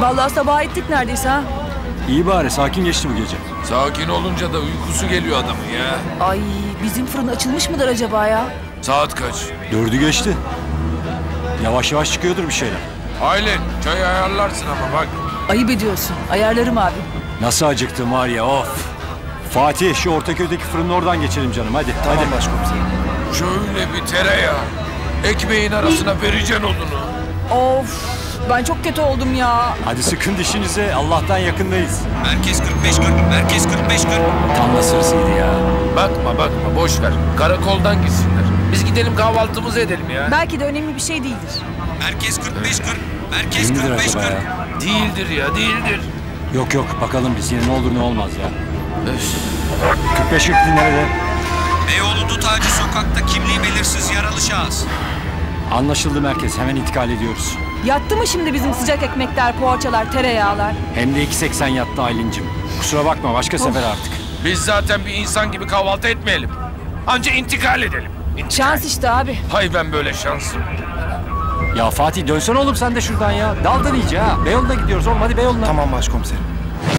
Vallahi sabah ettik neredeyse ha. İyi bari sakin geçti bu gece. Sakin olunca da uykusu geliyor adamın ya. Ay bizim fırın açılmış mıdır acaba ya? Saat kaç? Dördü geçti. Yavaş yavaş çıkıyordur bir şeyler. Aylin çay ayarlarsın ama bak. Ayıp ediyorsun. Ayarlarım abi. Nasıl acıktım var ya of. Fatih şu Ortaköy'deki fırının oradan geçelim canım hadi. hadi. başkomiserim. Şöyle bir tereyağı. Ekmeğin arasına vereceksin odunu. Of ben çok kötü oldum ya. Hadi sıkın dişinize Allah'tan yakındayız. Merkez 45-40, merkez 45-40. Tam da sırasıydı ya. Bakma bakma boş ver. Karakoldan gitsinler. Biz gidelim kahvaltımızı edelim ya. Belki de önemli bir şey değildir. Merkez 45-40, merkez Kim bilir acaba 45-40. ya? Değildir ya değildir. Yok yok bakalım biz yine ne olur ne olmaz ya. Öf. 45 40 nerede? Beyoğlu Dutağcı sokakta kimliği belirsiz yaralı şahıs. Anlaşıldı merkez hemen intikal ediyoruz. Yattı mı şimdi bizim sıcak ekmekler, poğaçalar, tereyağlar? Hem de 2.80 yattı Aylin'cim. Kusura bakma başka sefer artık. Biz zaten bir insan gibi kahvaltı etmeyelim. Anca intikal edelim. İntikal. Şans işte abi. Hay ben böyle şansım. Ya Fatih dönsene oğlum sen de şuradan ya. Daldın iyice ha. Beyoğlu'na gidiyoruz oğlum hadi Beyoğlu'na. Tamam başkomiserim.